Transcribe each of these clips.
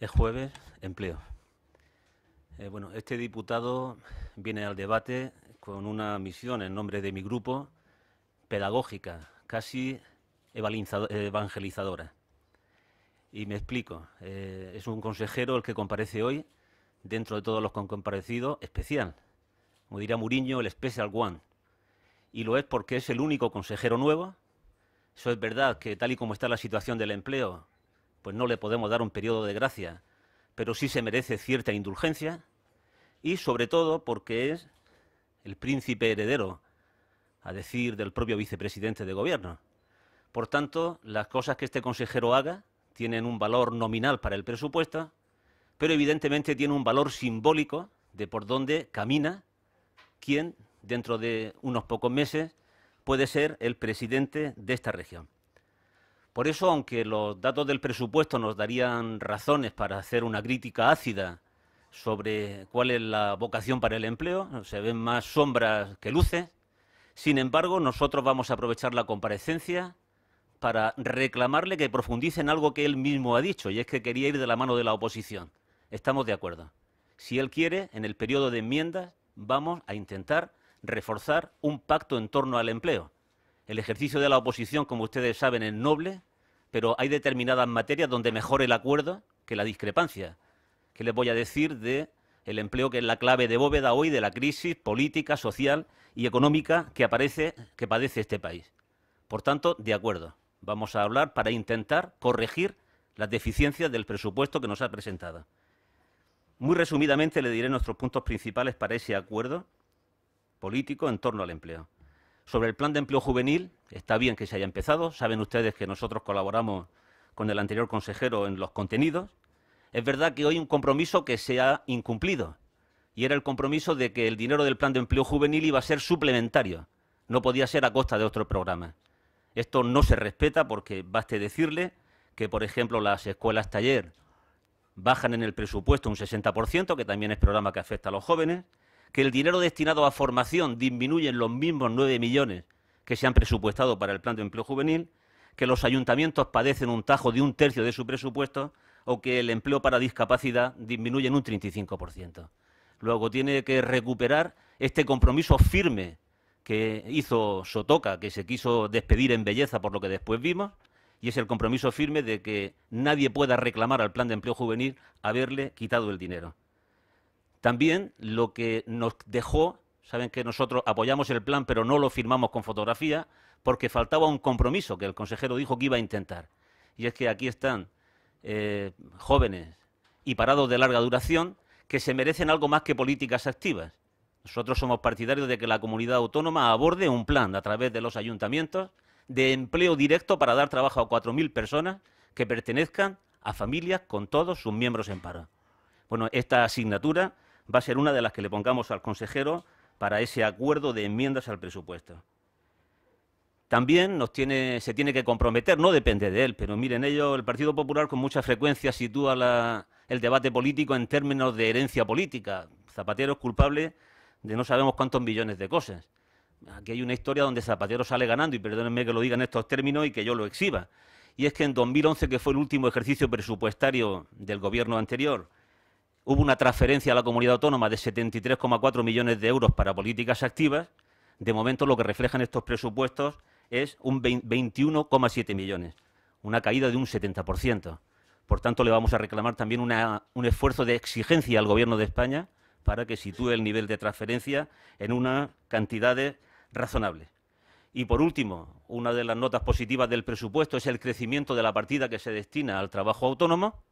Es jueves, empleo. Eh, bueno, este diputado viene al debate con una misión en nombre de mi grupo pedagógica, casi evangelizadora. Y me explico. Eh, es un consejero el que comparece hoy, dentro de todos los que han comparecido, especial. Como diría Muriño, el Special One. Y lo es porque es el único consejero nuevo. Eso es verdad que tal y como está la situación del empleo, pues no le podemos dar un periodo de gracia, pero sí se merece cierta indulgencia. Y sobre todo porque es el príncipe heredero, a decir del propio vicepresidente de gobierno. Por tanto, las cosas que este consejero haga tienen un valor nominal para el presupuesto, pero evidentemente tiene un valor simbólico de por dónde camina quien, dentro de unos pocos meses, puede ser el presidente de esta región. Por eso, aunque los datos del presupuesto nos darían razones para hacer una crítica ácida sobre cuál es la vocación para el empleo, se ven más sombras que luces, sin embargo, nosotros vamos a aprovechar la comparecencia para reclamarle que profundice en algo que él mismo ha dicho, y es que quería ir de la mano de la oposición. Estamos de acuerdo. Si él quiere, en el periodo de enmiendas, vamos a intentar reforzar un pacto en torno al empleo. El ejercicio de la oposición, como ustedes saben, es noble, pero hay determinadas materias donde mejor el acuerdo que la discrepancia. ¿Qué les voy a decir de el empleo que es la clave de bóveda hoy de la crisis política, social y económica que aparece, que padece este país? Por tanto, de acuerdo vamos a hablar para intentar corregir las deficiencias del presupuesto que nos ha presentado. Muy resumidamente le diré nuestros puntos principales para ese acuerdo político en torno al empleo. Sobre el plan de empleo juvenil, está bien que se haya empezado. Saben ustedes que nosotros colaboramos con el anterior consejero en los contenidos. Es verdad que hoy hay un compromiso que se ha incumplido y era el compromiso de que el dinero del plan de empleo juvenil iba a ser suplementario, no podía ser a costa de otro programa. Esto no se respeta porque baste decirle que, por ejemplo, las escuelas taller bajan en el presupuesto un 60%, que también es programa que afecta a los jóvenes, que el dinero destinado a formación disminuye en los mismos 9 millones que se han presupuestado para el plan de empleo juvenil, que los ayuntamientos padecen un tajo de un tercio de su presupuesto o que el empleo para discapacidad disminuye en un 35%. Luego tiene que recuperar este compromiso firme que hizo Sotoca, que se quiso despedir en belleza por lo que después vimos, y es el compromiso firme de que nadie pueda reclamar al plan de empleo juvenil haberle quitado el dinero. También lo que nos dejó, saben que nosotros apoyamos el plan pero no lo firmamos con fotografía porque faltaba un compromiso que el consejero dijo que iba a intentar. Y es que aquí están eh, jóvenes y parados de larga duración que se merecen algo más que políticas activas. Nosotros somos partidarios de que la comunidad autónoma aborde un plan a través de los ayuntamientos de empleo directo para dar trabajo a 4.000 personas que pertenezcan a familias con todos sus miembros en paro. Bueno, esta asignatura va a ser una de las que le pongamos al consejero para ese acuerdo de enmiendas al presupuesto. También nos tiene, se tiene que comprometer, no depende de él, pero miren, ello, el Partido Popular con mucha frecuencia sitúa el debate político en términos de herencia política. Zapatero es culpable de no sabemos cuántos millones de cosas. Aquí hay una historia donde Zapatero sale ganando, y perdónenme que lo diga en estos términos y que yo lo exhiba. Y es que en 2011, que fue el último ejercicio presupuestario del gobierno anterior, hubo una transferencia a la comunidad autónoma de 73,4 millones de euros para políticas activas. De momento lo que reflejan estos presupuestos es un 21,7 millones, una caída de un 70%. Por tanto, le vamos a reclamar también un esfuerzo de exigencia al Gobierno de España para que sitúe el nivel de transferencia en unas cantidades razonables. Y por último, una de las notas positivas del presupuesto es el crecimiento de la partida que se destina al trabajo autónomo,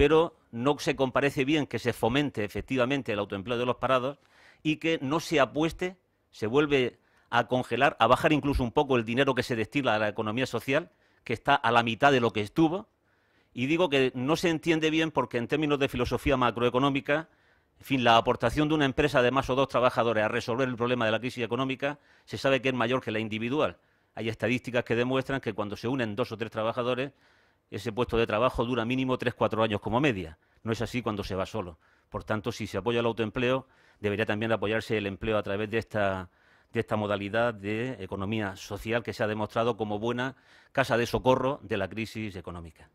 pero no se comparece bien que se fomente efectivamente el autoempleo de los parados y que no se apueste, se vuelve a congelar, a bajar incluso un poco el dinero que se destina a la economía social, que está a la mitad de lo que estuvo. Y digo que no se entiende bien porque en términos de filosofía macroeconómica en fin, la aportación de una empresa de más o dos trabajadores a resolver el problema de la crisis económica se sabe que es mayor que la individual. Hay estadísticas que demuestran que cuando se unen dos o tres trabajadores, ese puesto de trabajo dura mínimo tres, cuatro años como media. No es así cuando se va solo. Por tanto, si se apoya el autoempleo, debería también apoyarse el empleo a través de esta, de esta modalidad de economía social que se ha demostrado como buena casa de socorro de la crisis económica.